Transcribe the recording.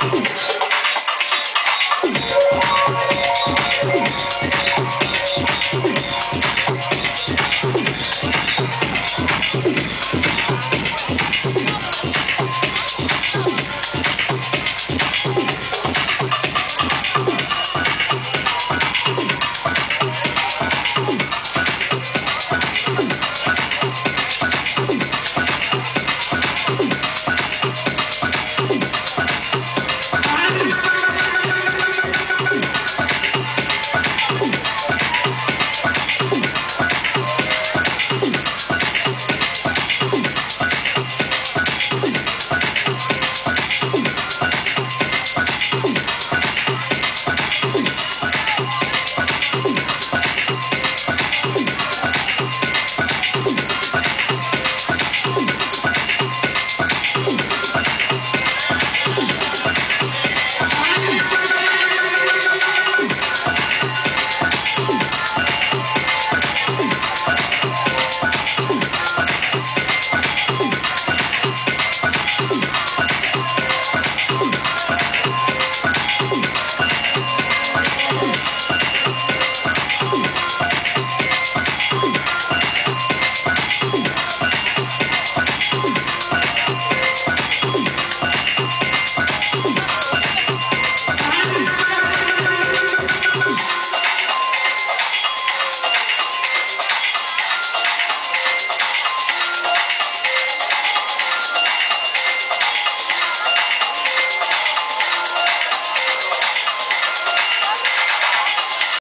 Oh,